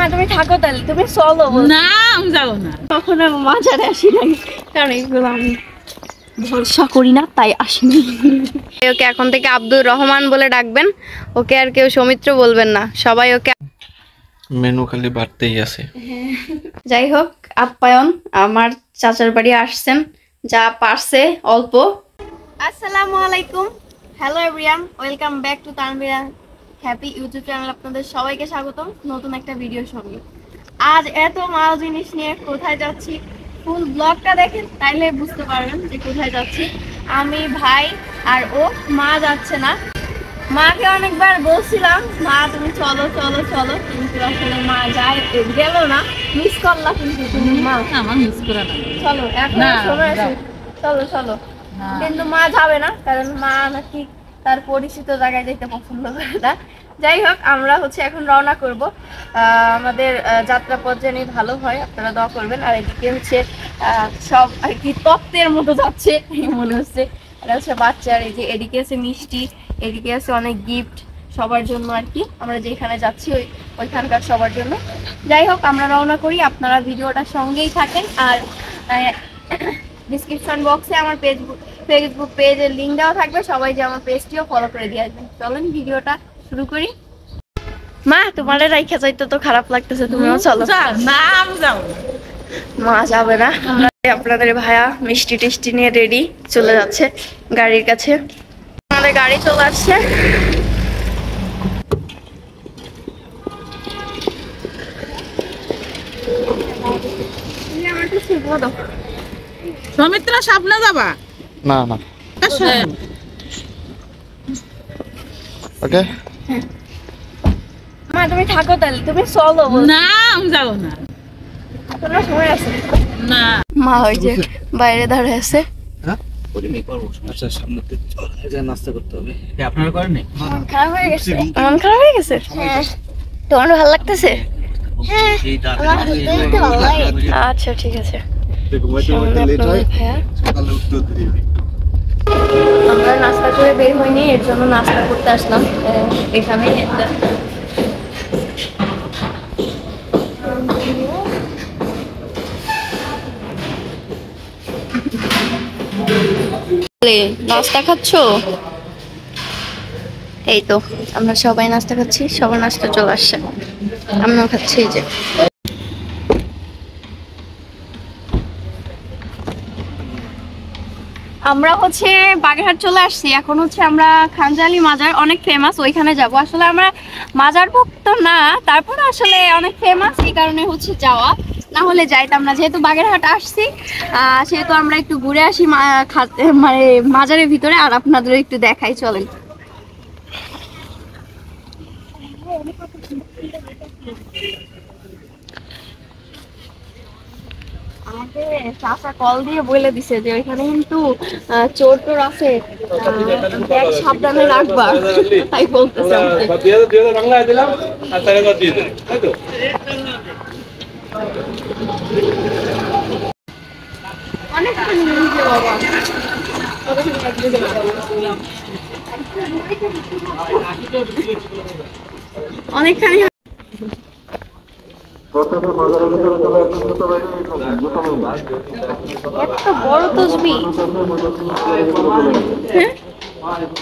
মা তুমি থাকো তাহলে তুমি চলো। না আমি যাব না। কখনো মাজারে আসি নাই কারণ এগুলো আমি ভরসা করি না তাই আসি নাই ওকে এখন থেকে আব্দুর রহমান বলে ডাকবেন। ওকে আর কেউ সৌমিত্র বলবেন না সবাই ওকে মেনু খালি বাড়তেই আছে। যাই হোক আপ্যায়ন আমার চাচার বাড়ি আসছেন যা পারছে অল্প। আসসালামু আলাইকুম। Hello everyone welcome back to Tanbira happy YouTube channel আপনাদের সবাইকে স্বাগতম নতুন একটা ভিডিওর সঙ্গে আজ এত মাল জিনিস নিয়ে কোথায় যাচ্ছি? ফুল ব্লগটা দেখেন তাইলে বুঝতে পারবেন যে কোথায় যাচ্ছি। আমি ভাই আর ও মা যাচ্ছে না। মাকে অনেকবার বলছিলাম মা তুমি চলো চলো চলো। কিন্তু আসলে মা যায় গেল না। মিস করলা কিন্তু তুমি মা। আমার মিস করা না। চলো এখন সময় আছে। চলো চলো। কিন্তু মা যাবে না কারণ মা নাকি তার পরিচিত জায়গায় যেতে পছন্দ করে না। যাই হোক আমরা হচ্ছে এখন রওনা করব। আমাদের আহ, যাত্রাপথ যেন ভালো হয় আপনারা দোয়া করবেন। আর এদিকে হচ্ছে সব আর কি তত্ত্বের মতো যাচ্ছে মনে হচ্ছে। এটা হচ্ছে বাচ্চার এই যে এদিকে আছে মিষ্টি এদিকে আছে অনেক গিফট সবার জন্য আর কি। আমরা যেখানে যাচ্ছি ওই ওইখানকার সবার জন্য। যাই হোক আমরা রওনা করি। আপনারা ভিডিওটার সঙ্গেই থাকেন। আর ডিসক্রিপশন বক্সে আমার ফেসবুক ফেসবুক পেজের লিঙ্ক দেওয়া থাকবে সবাই যে আমার পেজটিও ফলো করে দিয়ে আসবেন চলেন ভিডিওটা শুরু করি। মা তোমার রাইখা যাইতে তো খারাপ লাগতেছে তুমিও চলো। যা, না আমি যাব মা যাবে না। আমরা আপনাদের ভাইয়া মিষ্টি টিষ্টি নিয়ে রেডি চলে যাচ্ছে গাড়ির কাছে। আমাদের গাড়ি চলে আসছে। সৌমিত্র সামনে যাবা? না না। ওকে? মা তুমি থাকো তাহলে। তুমি চলো না আমি যাব না। তোমার সময় আছে না। মা ওই যে বাইরে দাঁড়িয়ে আছে। আচ্ছা সামনে থেকে চল, এই যে নাস্তা করতে হবে। এ আপনারা করেন নি? মন খারাপ হয়ে গেছে। মন খারাপ হয়ে গেছে? তোমার ভালো লাগতেছে? এই আচ্ছা ঠিক আছে। আমরা নাস্তা করে বের হইনি এর জন্য নাস্তা করতে আসলাম। এখানে নাস্তা খাচ্ছ? এই তো আমরা সবাই নাস্তা খাচ্ছি সবার নাস্তা চলে আসছে। আমিও খাচ্ছি এই যে। আমরা হচ্ছে বাগেরহাট চলে আসছি। এখন হচ্ছে আমরা খানজালি মাজার অনেক ফেমাস ওইখানে যাব। আসলে আমরা মাজার ভক্ত না, তারপরে আসলে অনেক ফেমাস এই কারণে হচ্ছে যাওয়া। না হলে যাইতাম না। যেহেতু বাগেরহাট আসছি সেহেতু আমরা একটু ঘুরে আসি মানে মাজারের ভিতরে, আর আপনাদের একটু দেখাই, চলেন। আমাকে চাচা কল দিয়ে বলে দিছে যে ওইখানে কিন্তু চোর টোর আছে। ব্যাগ সাবধানে রাখবা। তাই বলতেছে? অনেকখানি এত বড় তসবি।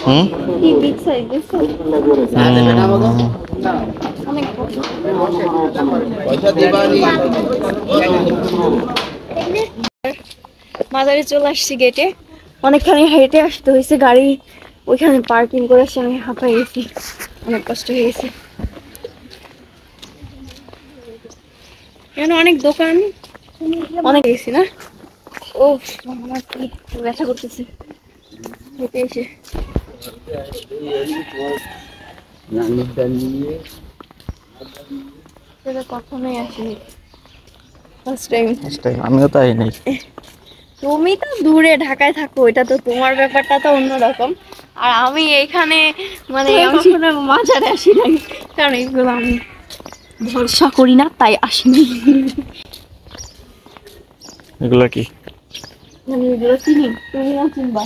হুম? কি বিগ সাইজ বিগ সাইজ অনেক বড়। মাজারে চলে আসছি গেটে অনেকখানি হেঁটে আসতে হয়েছে গাড়ি ওইখানে পার্কিং করে আসছি আমি হাঁপাই গেছি। অনেক কষ্ট হয়ে গেছে এখানে অনেক দোকান। অনেক গেছি না। ও আমার কি ব্যথা করতেছে। হেঁটে এসে। সেটা কখনোই আসিনি। ফার্স্ট টাইম আমিও তুমি তো দূরে ঢাকায় থাকো এটা তো তোমার ব্যাপারটা তো অন্যরকম। আর আমি এইখানে মানে আমি কখনো আসি নাই কারণ এগুলো আমি ভরসা করি না তাই আসি নাই এগুলা কি? আমি এগুলো চিনি তুমি না চিনবা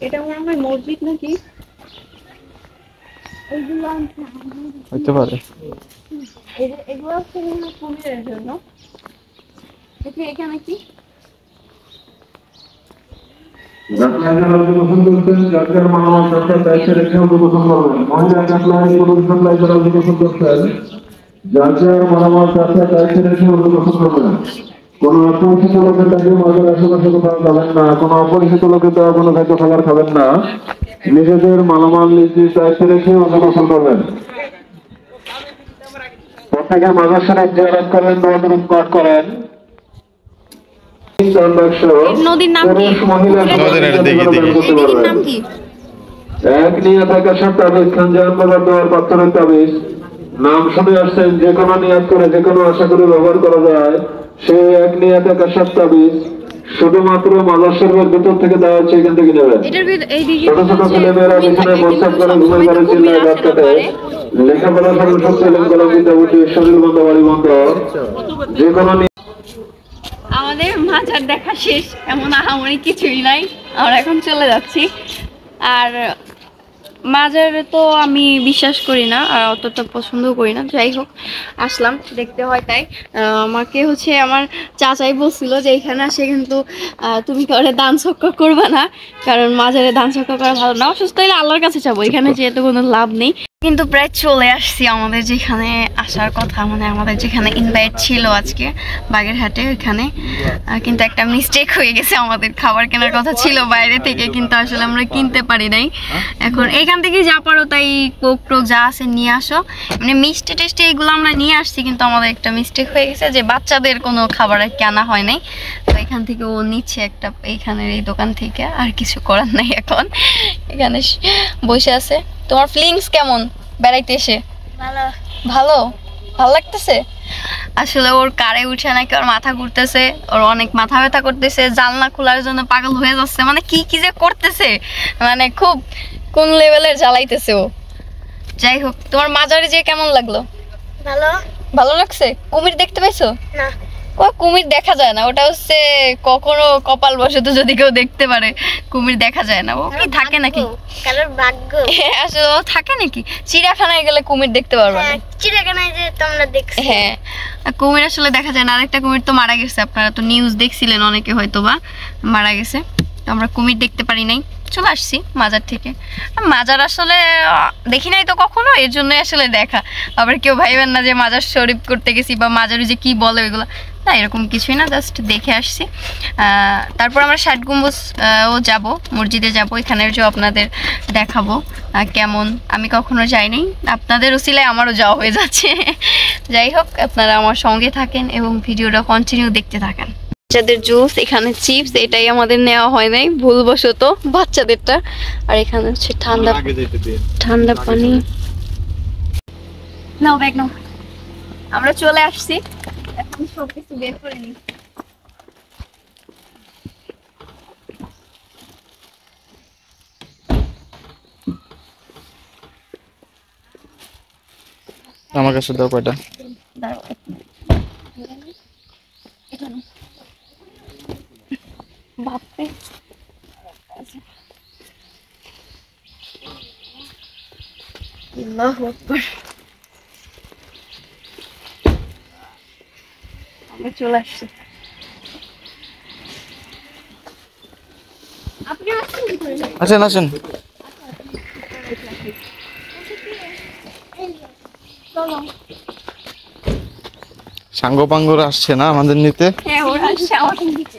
এটা মনে হয় মসজিদ নাকি? এইগুলো হইতে পারে। এগুলো হচ্ছে বিভিন্ন কোন অপরিচিত লোকের না কোন খাদ্য খাবার খাবেন না নিজেদের মালামাল নিজ দায়িত্বে রেখে অধিবেশন করবেন প্রত্যেকে মাজার শরীফ জিয়ারত করেন দোয়াদরুদ পাঠ করেন। নদীর নাম কি? নদীর। নাম কি? এক নিয়ে থাকা দেওয়ার পাত্রের তাবিজ। নাম শুনে আসছেন যে কোনো নিয়াত করে যে কোনো আশা করে ব্যবহার করা যায় সেই এক নিয়ে থাকা শুধুমাত্র শরীরের ভিতর থেকে দেওয়া হচ্ছে এখান থেকে নেবেন এটার ভিতর এই দিকে ছোট ছোট ছেলেমেয়েরা বিছানায় প্রস্তাব করে ঘুমিয়ে পড়ে চিল্লায় রাত কাটে লেখাপড়া সরল সত্যি লেখাপড়া বিদ্যা বুদ্ধি শরীর বন্ধ বাড়ি বন্ধ। যে কোনো আমাদের মাজার দেখা শেষ। এমন আহামরি কিছুই নাই। আমরা এখন চলে যাচ্ছি। আর মাজারে তো আমি বিশ্বাস করি না, আর অতটা পছন্দ করি না। যাই হোক, আসলাম। দেখতে হয় তাই। আমাকে হচ্ছে আমার চাচাই বলছিল যে এখানে আসে কিন্তু তুমি করে দান সক্ক করবে না? কারণ মাজারে দান সক্ক করা ভালো না। অসুস্থ হলে আল্লাহর কাছে যাব। এখানে যেহেতু কোনো লাভ নেই। কিন্তু প্রায় চলে আসছি আমাদের যেখানে আসার কথা মানে আমাদের যেখানে ইনভাইট ছিল আজকে, বাগেরহাটে ওইখানে। কিন্তু একটা মিস্টেক হয়ে গেছে আমাদের, খাবার কেনার কথা ছিল বাইরে থেকে, কিন্তু আসলে আমরা কিনতে পারি নাই। এখন এখান থেকে যা পারো তাই কোক টোক যা আছে নিয়ে আসো। মানে মিষ্টি টেস্টি এগুলো আমরা নিয়ে আসছি, কিন্তু আমাদের একটা মিস্টেক হয়ে গেছে যে বাচ্চাদের কোনো খাবার কেনা হয় নাই। তো এখান থেকে ও নিচ্ছে একটা, এইখানের এই দোকান থেকে, আর কিছু করার নাই এখন। এখানে বসে আছে। তোমার ফিলিংস কেমন? বেড়াইতে এসে? ভালো। ভালো? ভালো লাগতেছে? আসলে ওর কারে উঠে নাকি ওর মাথা ঘুরতেছে ওর অনেক মাথা ব্যথা করতেছে জানলা খোলার জন্য পাগল হয়ে যাচ্ছে। মানে কি কি যে করতেছে? মানে খুব কোন লেভেলের জ্বালাইতেছে ও? যাই হোক তোমার মাজারে যে কেমন লাগল? ভালো। ভালো লাগছে? কুমির দেখতে পাইছো? না। ও কুমির দেখা যায় না ওটা হচ্ছে কখনো কপাল বসে তো যদি কেউ দেখতে পারে কুমির দেখা যায় না। ও কি থাকে নাকি? কারোর ভাগ্য। আসলে ও থাকে নাকি? চিড়িয়াখানায় গেলে কুমির দেখতে পারবে হ্যাঁ, চিড়িয়াখানায় যে তোমরা দেখছ। হ্যাঁ কুমির আসলে দেখা যায় না। আরেকটা কুমির তো মারা গেছে আপনারা তো নিউজ দেখছিলেন অনেকে হয়তো বা মারা গেছে। তো আমরা কুমির দেখতে পারি নাই। চলে আসছি মাজার থেকে। মাজার আসলে দেখি নাই তো কখনো এর জন্যই আসলে দেখা। আবার কেউ ভাইবেন না যে মাজার শরীফ করতে গেছি বা মাজারে যে কি বলে ওইগুলো। না এরকম কিছুই না জাস্ট দেখে আসছি। তারপর আমরা ষাট গম্বুজ ও যাব মসজিদে যাব এখানের যে আপনাদের দেখাবো কেমন আমি কখনো যাইনি। আপনাদের উসিলায় আমারও যাওয়া হয়ে যাচ্ছে। যাই হোক আপনারা আমার সঙ্গে থাকেন এবং ভিডিওটা কন্টিনিউ দেখতে থাকেন। বাচ্চাদের জুস এখানে চিপস এটাই আমাদের নেওয়া হয় নাই ভুলবশত বাচ্চাদেরটা। আর এখানে হচ্ছে ঠান্ডা ঠান্ডা পানি। নাও ব্যাগ নাও। আমরা চলে আসছি। এখন সব কিছু বের করে নিই আমার কাছে দাও কয়টা দাঁড়াও। আমরা চলে আসছি আপনি আসছেন কি করে? আসেন আসেন চলো। সাঙ্গ পাঙ্গরা আসছে না আমাদের নিতে হ্যাঁ ওরা আসছে আমাকে দিচ্ছে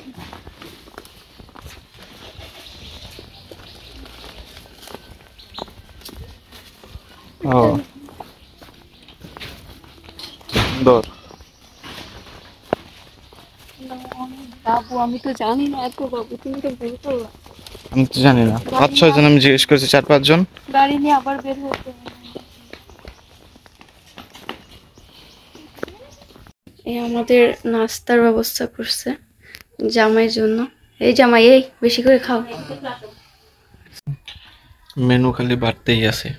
ও সুন্দর বাবু আমি তো জানি না এত বাবু তুমি তো করলা। আমি তো জানি না। পাঁচ ছয় জন আমি জিজ্ঞেস করেছি চার পাঁচ জন গাড়ি নিয়ে আবার বের হতে এই আমাদের নাস্তার ব্যবস্থা করছে জামাইয়ের জন্য। এই জামাই এই বেশি করে খাও। মেনু খালি বাড়তেই আছে।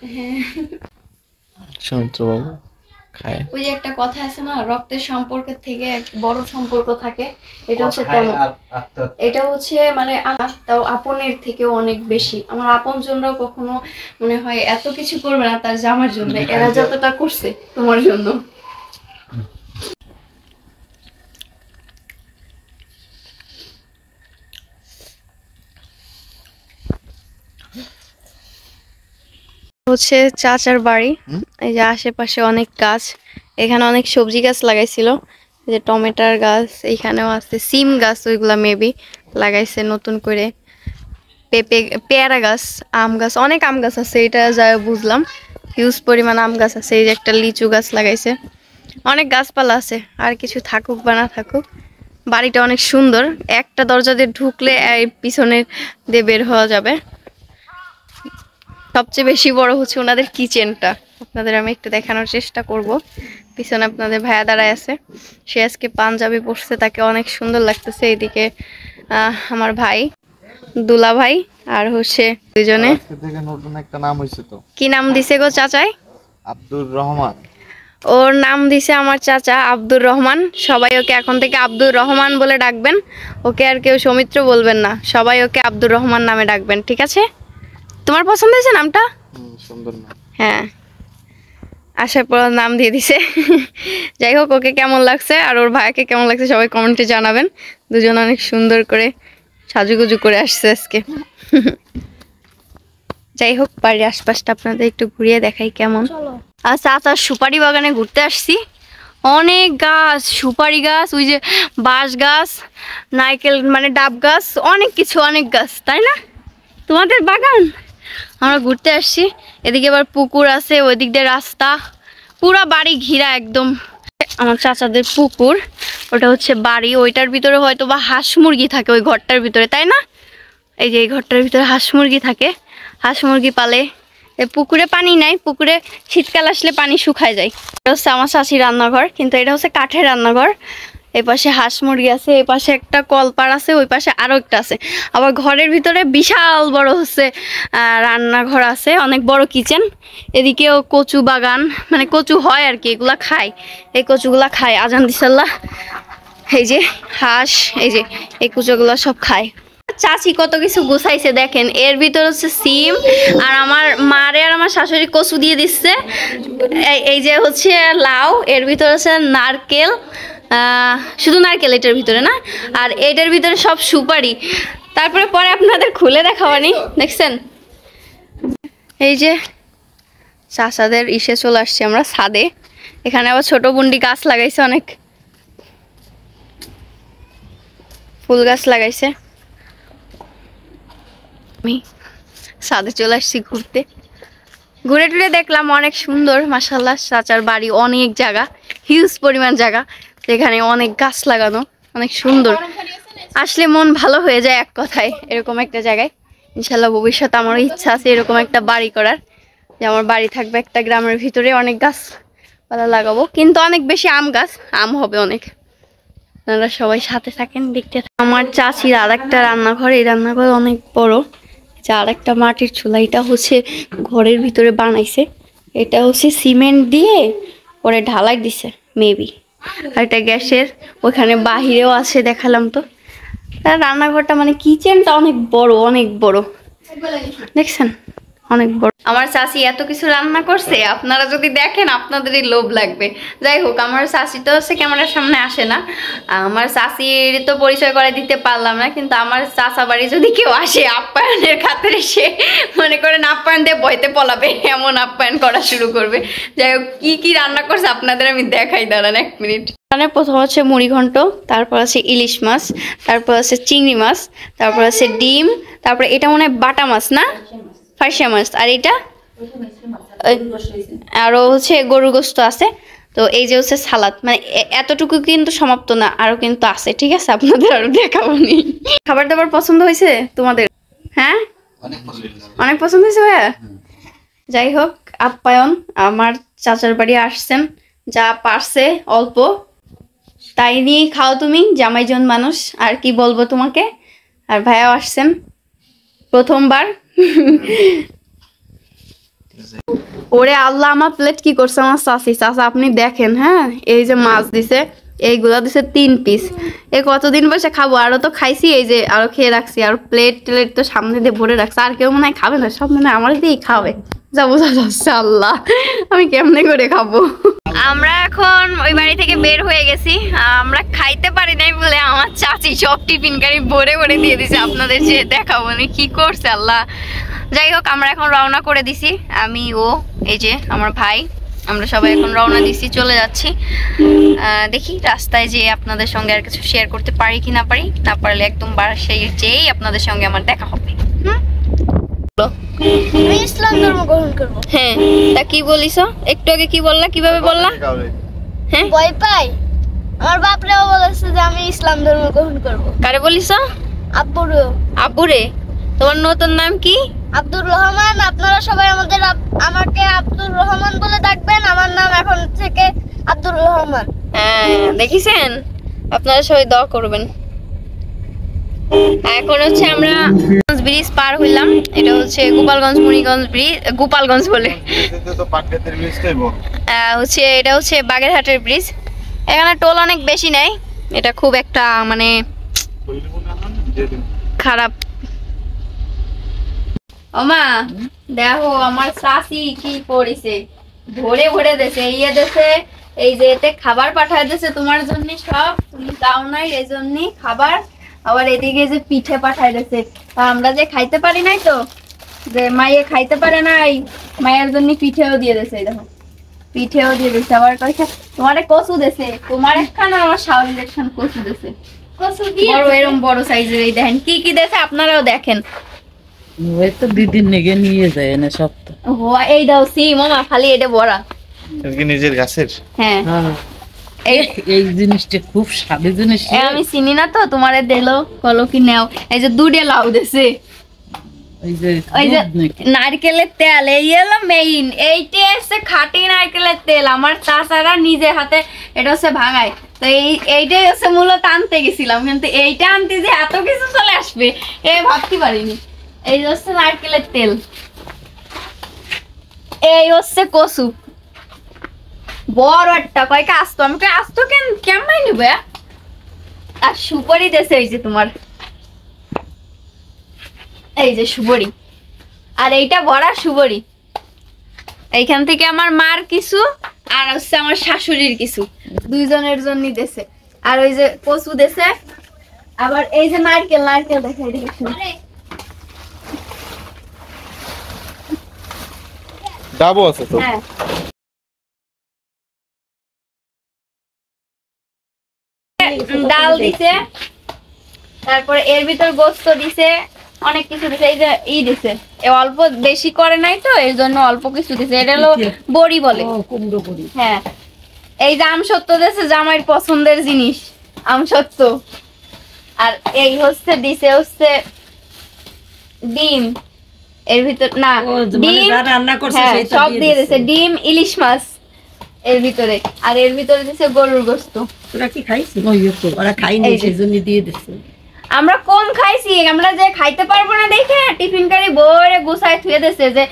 সৌমিত্র বাবু। খায়। ওই যে একটা কথা আছে না রক্তের সম্পর্কের থেকে এক বড় সম্পর্ক থাকে। এটা হচ্ছে তেমন এটা হচ্ছে মানে তাও আপনের থেকেও অনেক বেশি। আমার আপন জনরাও কখনো মনে হয় এত কিছু করবে না তার জামার জন্য। এরা যতটা করছে তোমার জন্য। হচ্ছে চাচার বাড়ি। এই যে আশেপাশে অনেক গাছ। এখানে অনেক সবজি গাছ লাগাইছিল। এই যে টমেটোর গাছ এইখানেও আছে সিম গাছ ওইগুলা মেবি লাগাইছে নতুন করে। পেঁপে পেয়ারা গাছ আম গাছ অনেক আম গাছ আছে এটা যা বুঝলাম। হিউজ পরিমাণ আম গাছ আছে এই যে একটা লিচু গাছ লাগাইছে। অনেক গাছপালা আছে আর কিছু থাকুক বা না থাকুক বাড়িটা অনেক সুন্দর। একটা দরজা দিয়ে ঢুকলে এই পিছনের দিয়ে বের হওয়া যাবে। সবচেয়ে বেশি বড় হচ্ছে ওনাদের কিচেনটা। আপনাদের আমি একটু দেখানোর চেষ্টা করব। পিছনে আপনাদের ভাইয়া দাঁড়ায় আছে। সে আজকে পাঞ্জাবি পরছে তাকে অনেক সুন্দর লাগতেছে এইদিকে আমার ভাই দুলা ভাই আর হচ্ছে দুজনে। নতুন একটা নাম হয়েছে তো। কি নাম দিছে গো চাচাই? আব্দুর রহমান। ওর নাম দিছে আমার চাচা আব্দুর রহমান। সবাই ওকে এখন থেকে আব্দুর রহমান বলে ডাকবেন। ওকে আর কেউ সৌমিত্র বলবেন না। সবাই ওকে আব্দুর রহমান নামে ডাকবেন ঠিক আছে? তোমার পছন্দ হয়েছে নামটা? সুন্দর নাম। হ্যাঁ। আশার পর নাম দিয়ে দিছে। যাই হোক ওকে কেমন লাগছে? আর ওর ভাইকে কেমন লাগছে সবাই কমেন্টে জানাবেন। দুজন অনেক সুন্দর করে সাজুগুজু করে আসছে আজকে। যাই হোক বাড়ির আশপাশটা আপনাদের একটু ঘুরিয়ে দেখাই কেমন। আচ্ছা আচ্ছা সুপারি বাগানে ঘুরতে আসছি। অনেক গাছ সুপারি গাছ ওই যে বাঁশ গাছ নারকেল মানে ডাব গাছ অনেক কিছু অনেক গাছ তাই না? তোমাদের বাগান? আমরা ঘুরতে আসছি। এদিকে আবার পুকুর আছে, ওইদিক দিয়ে রাস্তা। পুরা বাড়ি ঘিরা একদম। আমার চাচাদের পুকুর, ওটা হচ্ছে বাড়ি। ওইটার ভিতরে হয়তো বা হাঁস মুরগি থাকে ওই ঘরটার ভিতরে, তাই না? এই যে এই ঘরটার ভিতরে হাঁস মুরগি থাকে। হাঁস মুরগি পালে। পুকুরে পানি নাই, পুকুরে শীতকাল আসলে পানি শুকায় যায়। এটা হচ্ছে আমার শাশি রান্নাঘর, কিন্তু এটা হচ্ছে কাঠের রান্নাঘর। এই পাশে হাঁস মুরগি আছে এই পাশে একটা কলপার আছে, ওই পাশে আরও একটা আছে। আবার ঘরের ভিতরে বিশাল বড় হচ্ছে রান্নাঘর আছে, অনেক বড় কিচেন। এদিকেও কচু বাগান মানে কচু হয় আর কি, এগুলা খায় এই কচুগুলা খায় আজান দিসাল্লাহ। এই যে হাঁস, এই যে এই কুচোগুলো সব খায় চাচি কত কিছু গুছাইছে দেখেন, এর ভিতর হচ্ছে সিম, আর আমার মারে আর আমার শাশুড়ি কচু দিয়ে দিচ্ছে। এই- যে হচ্ছে লাউ, এর ভিতর হচ্ছে নারকেল শুধু নারকেল এটার ভিতরে না? আর এটার ভিতরে সব সুপারি। তারপরে পরে আপনাদের খুলে দেখাবানি। দেখছেন? এই যে চাষাদের ইসে চলে আসছি আমরা ছাদে। এখানে আবার ছোট বুন্ডি গাছ লাগাইছে অনেক। ফুল গাছ লাগাইছে। আমি ছাদে চলে আসছি ঘুরতে। ঘুরে টুরে দেখলাম অনেক সুন্দর মাসাল্লাহ চাচার বাড়ি অনেক জায়গা হিউজ পরিমাণ জায়গা। সেখানে অনেক গাছ লাগানো, অনেক সুন্দর। আসলে মন ভালো হয়ে যায় এক কথায়, এরকম একটা জায়গায়। ইনশাল্লাহ ভবিষ্যতে আমারও ইচ্ছা আছে এরকম একটা বাড়ি করার, যে আমার বাড়ি থাকবে একটা গ্রামের ভিতরে অনেক গাছপালা লাগাবো, কিন্তু অনেক বেশি আম গাছ, আম হবে অনেক। আপনারা সবাই সাথে থাকেন, দেখতে আমার চাচির আর একটা রান্নাঘর, এই রান্নাঘর অনেক বড়। যে আর একটা মাটির চুলা, এটা হচ্ছে ঘরের ভিতরে বানাইছে। এটা হচ্ছে সিমেন্ট দিয়ে পরে ঢালাই দিছে, মেবি। আর গ্যাসের, ওখানে বাহিরেও আছে, দেখালাম তো। রান্নাঘরটা মানে কিচেনটা অনেক বড় অনেক বড়। দেখছেন? অনেক বড়। আমার চাচি এত কিছু রান্না করছে আপনারা যদি দেখেন আপনাদেরই লোভ লাগবে। যাই হোক আমার চাচি তো হচ্ছে ক্যামেরার সামনে আসে না। আমার চাচির তো পরিচয় করে দিতে পারলাম না কিন্তু আমার চাচা বাড়ি যদি কেউ আসে আপ্যায়নের খাতিরে সে মনে করেন আপ্যায়ন দিয়ে বইতে পলাবে এমন আপ্যায়ন করা শুরু করবে। যাই হোক কী কী রান্না করছে আপনাদের আমি দেখাই দাঁড়ান এক মিনিট। এখানে প্রথম হচ্ছে মুড়ি ঘন্ট তারপর আছে ইলিশ মাছ তারপর আছে চিংড়ি মাছ তারপর আছে ডিম তারপরে এটা মনে হয় বাটা মাছ না? ফার্সিয়া মাছ আর এটা? ওই- আরও হচ্ছে গরুর গোস্ত আছে। তো এই যে হচ্ছে সালাদ মানে এ- এতটুকু কিন্তু সমাপ্ত না আরও কিন্তু আছে ঠিক আছে? আপনাদের আরও দেখাবো নি। খাবার দাবার পছন্দ হয়েছে তোমাদের? হ্যাঁ? অনেক পছন্দ হয়েছে। ভাইয়া? যাই হোক আপ্যায়ন আমার চাচার বাড়ি আসছেন যা পারছে অল্প। তাই নিয়েই খাও তুমি জামাইজন মানুষ আর কি বলব তোমাকে? আর ভাইয়াও আসছেন। প্রথমবার ওরে আল্লাহ, আমার প্লেট কি করছে আমার চাষি চাষা আপনি দেখেন হ্যাঁ? এই যে মাছ দিছে, এইগুলা দিছে তিন পিস এ কতদিন বসে খাব? আরও তো খাইছি, এই যে আরও খেয়ে রাখছি। আর প্লেট টেলেট তো সামনে দিয়ে ভরে রাখছে। আর কেউ মনে হয় খাবে না? সব মনে হয় আমার দিয়েই খাবে। যা বোঝা যাচ্ছে আল্লাহ আমি কেমনে করে খাব? আমরা এখন ওই বাড়ি থেকে বের হয়ে গেছি। আমরা খাইতে পারি নাই বলে আমার চাচি সব টিফিন গাড়ি ভরে ভরে দিয়ে দিছে। আপনাদের যে দেখাবো আমি কি করছে, আল্লাহ। যাই হোক, আমরা এখন রওনা করে দিছি। আমি, ও, এই যে আমার ভাই, আমরা সবাই এখন রওনা দিছি, চলে যাচ্ছি। দেখি রাস্তায় যে আপনাদের সঙ্গে আর কিছু শেয়ার করতে পারি কি না পারি। না পারলে একদম বাসায় যেই আপনাদের সঙ্গে আমার দেখা হবে। হুম? আমি ইসলাম ধর্ম গ্রহণ করব। হ্যাঁ তা কি বলিস? একটু আগে কি বললা? কীভাবে বললা? হ্যাঁ? ভয় পাই। আমার বাপরাও বলেছে যে আমি ইসলাম ধর্ম গ্রহণ করব। কারে বলিস? আব্বুরও। আব্বুরে? তোমার নতুন নাম কি? আব্দুর রহমান আপনারা সবাই আমাদের আমাকে আব্দুর রহমান বলে ডাকবেন। আমার নাম এখন থেকে আব্দুর রহমান। হ্যাঁ দেখিছেন? আপনারা সবাই দোয়া করবেন। এখন হচ্ছে আমরা ব্রিজ পার হইলাম। এটা হচ্ছে গোপালগঞ্জ মুড়িগঞ্জ ব্রিজ গোপালগঞ্জ বলে। হচ্ছে এটা হচ্ছে বাগেরহাটের ব্রিজ। এখানে টোল অনেক বেশি এটা খুব একটা মানে খারাপ। ওমা, দেখো আমার শাশি কি করেছে। ভরে ভরে দেছে ইয়ে দেছে, এই যে এতে খাবার পাঠায় তোমার জন্য সব। তুমি দাও নাই, এই জন্য খাবার। আবার এদিকে যে পিঠে পাঠায় তা আমরা যে খাইতে পারি নাই তো? যে মাইয়ে খাইতে পারে নাই মায়ের জন্য পিঠেও দিয়ে দেছে এই দেখো। পিঠেও দিয়ে দিছে আবার কয়েকটা তোমার কচু দেছে তোমার একখানা আমার শাওন দেখছেন কচু দেছে। কসু বড় এরকম বড় সাইজের এই দেখেন কি কি দেছে আপনারাও দেখেন। ওই তো দিদির নেগে নিয়ে যায় না সব তো। ও এই দাও সি মামা খালি এটা বড়া। কি নিজের গাছের? হ্যাঁ। হ্যাঁ। এই জিনিসটা খুব স্বাদে জিনিস আমি চিনি না তো তোমারে দিলো কলো কি নাও। এই যে লাউ দেছে। নারকেলের তেল এই হলো মেইন এইটা হচ্ছে খাঁটি নারকেলের তেল। আমার নিজে হাতে এটা হচ্ছে ভাঙায়। তো এই এইটাই হচ্ছে মূলত আনতে গেছিলাম। কিন্তু এইটা আনতে যে এত কিছু চলে আসবে এ ভাবতে পারিনি। এই যে হচ্ছে নারকেলের তেল। এই হচ্ছে কচু। বড় একটা কয়কে আসতো? আমি আসতো কেন? কেমন নিবে? আর সুপারি দেশে এই যে তোমার। এই যে সুবরি আর এইটা বড়া সুবরি এইখান থেকে আমার মার কিছু আর হচ্ছে আমার শাশুড়ির কিছু। দুইজনের জন্য দেশে। আর ওই যে কচু দেশে আবার এই যে নারকেল নারকেল দেখে এদিকে শুনো। আছে তো? হ্যাঁ। দিছে। তারপরে এর ভিতর গোস্ত দিছে অনেক কিছু দিছে এই যে ই দিছে। এ অল্প বেশি করে নাই তো এর জন্য অল্প কিছু দিছে। এটা হলো বড়ি বলে। ও কুমড়ো করি হ্যাঁ। এই যে আমসত্ব দিছে জামাইয়ের পছন্দের জিনিস আমসত্ব। আর এই হচ্ছে দিছে হচ্ছে ডিম। এর ভিতর না মানে ডিম রান্না করছে হ্যাঁ, সব দিয়ে। দিছে। ডিম ইলিশ মাছ। এর ভিতরে। আর এর ভিতরে দিছে গরুর গোস্ত। ওরা কি খাইছে? ওই তো ওরা খাইনি এই যে। সেই জন্য দিয়ে দিচ্ছে আমরা কম খাইছি? আমরা যে খাইতে পারব না দেখে টিফিন কারি বরে গুছায় থুয়ে দিছে যে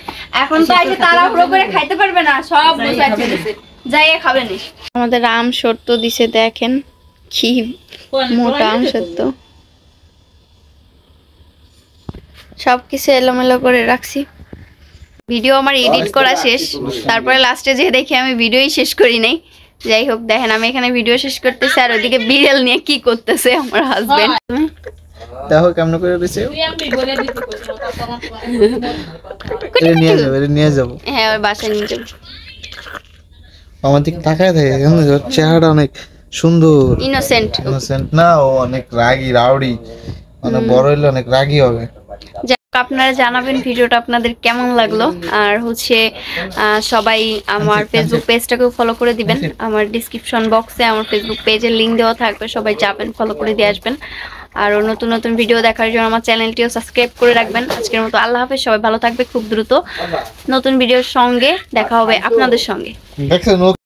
এখন তো এসে তাড়াহুড়ো করে খাইতে পারবে না সব গুছায় থুয়ে দিছে। যাইয়ে খাবে নি। আমাদের আম সত্য দিছে দেখেন কি মোটা আম সত্য। সবকিছু এলোমেলো করে রাখছি। ভিডিও আমার এডিট করা শেষ। তারপরে লাস্টে যে দেখি আমি ভিডিওই শেষ করি নাই। যাই হোক দেখেন আমি এখানে ভিডিও শেষ করতেছি আর ওইদিকে বিড়াল নিয়ে কি করতেছে আমার হাজবেন্ড দেখো কেমন করে দিছে। নিয়ে যাব নিয়ে যাব হ্যাঁ ওর বাসায় নিয়ে যাব। আমার দিকে তাকায় থাকে কেমন ওর চেহারাটা অনেক সুন্দর। ইনোসেন্ট innocent না ও অনেক রাগী রাউডি অনেক বড় হইলে অনেক রাগী হবে। আপনারা জানাবেন ভিডিওটা আপনাদের কেমন লাগল। আর হচ্ছে সবাই আমার ফেসবুক পেজটাকেও ফলো করে দিবেন। আমার ডিসক্রিপশন বক্সে আমার ফেসবুক পেজের লিঙ্ক দেওয়া থাকবে, সবাই যাবেন ফলো করে দিয়ে আসবেন। আর নতুন নতুন ভিডিও দেখার জন্য আমার চ্যানেলটিও সাবস্ক্রাইব করে রাখবেন। আজকের মতো আল্লাহ হাফেজ, সবাই ভালো থাকবে খুব দ্রুত। নতুন ভিডিওর সঙ্গে দেখা হবে আপনাদের সঙ্গে।